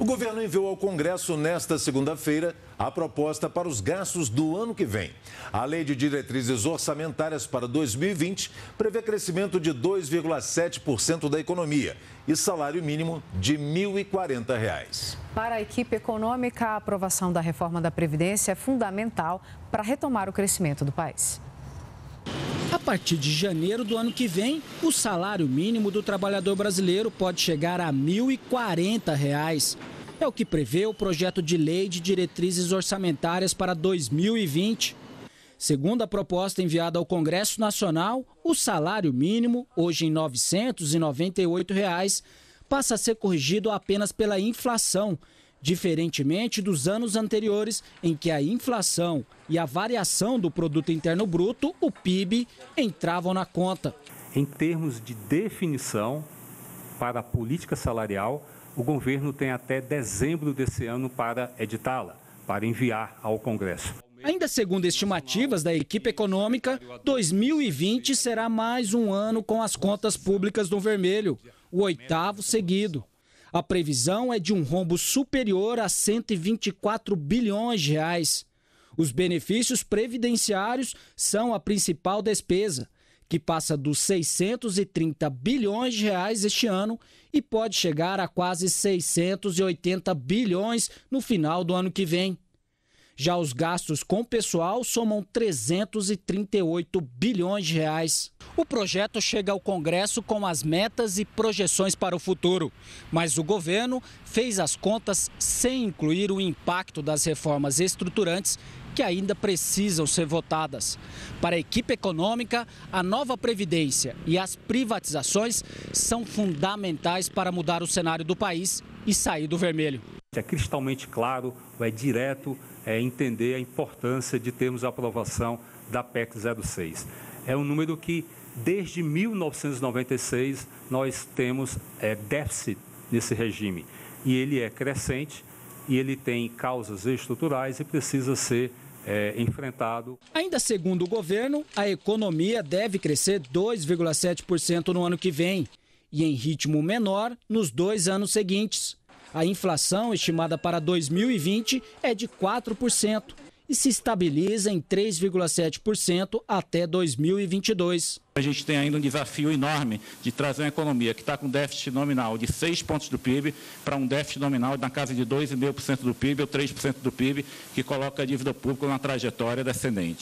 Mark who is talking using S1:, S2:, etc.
S1: O governo enviou ao Congresso nesta segunda-feira a proposta para os gastos do ano que vem. A Lei de Diretrizes Orçamentárias para 2020 prevê crescimento de 2,7% da economia e salário mínimo de R$ 1.040.
S2: Para a equipe econômica, a aprovação da reforma da Previdência é fundamental para retomar o crescimento do país.
S3: Partir de janeiro do ano que vem, o salário mínimo do trabalhador brasileiro pode chegar a R$ 1.040. É o que prevê o projeto de lei de diretrizes orçamentárias para 2020. Segundo a proposta enviada ao Congresso Nacional, o salário mínimo, hoje em 998 reais, passa a ser corrigido apenas pela inflação, diferentemente dos anos anteriores em que a inflação e a variação do produto interno bruto, o PIB, entravam na conta.
S4: Em termos de definição para a política salarial, o governo tem até dezembro desse ano para editá-la, para enviar ao Congresso.
S3: Ainda segundo estimativas da equipe econômica, 2020 será mais um ano com as contas públicas no vermelho, o oitavo seguido. A previsão é de um rombo superior a 124 bilhões de reais. Os benefícios previdenciários são a principal despesa, que passa dos 630 bilhões de reais este ano e pode chegar a quase 680 bilhões no final do ano que vem. Já os gastos com pessoal somam 338 bilhões de reais. O projeto chega ao Congresso com as metas e projeções para o futuro, mas o governo fez as contas sem incluir o impacto das reformas estruturantes que ainda precisam ser votadas. Para a equipe econômica, a nova Previdência e as privatizações são fundamentais para mudar o cenário do país e sair do vermelho.
S4: É cristalmente claro, é direto, é entender a importância de termos a aprovação da PEC 06. É um número que, desde 1996, nós temos é, déficit nesse regime. E ele é crescente e ele tem causas estruturais e precisa ser é, enfrentado.
S3: Ainda segundo o governo, a economia deve crescer 2,7% no ano que vem e em ritmo menor nos dois anos seguintes. A inflação estimada para 2020 é de 4% e se estabiliza em 3,7% até 2022.
S5: A gente tem ainda um desafio enorme de trazer uma economia que está com déficit nominal de 6 pontos do PIB para um déficit nominal na casa de 2,5% do PIB ou 3% do PIB, que coloca a dívida pública numa trajetória descendente.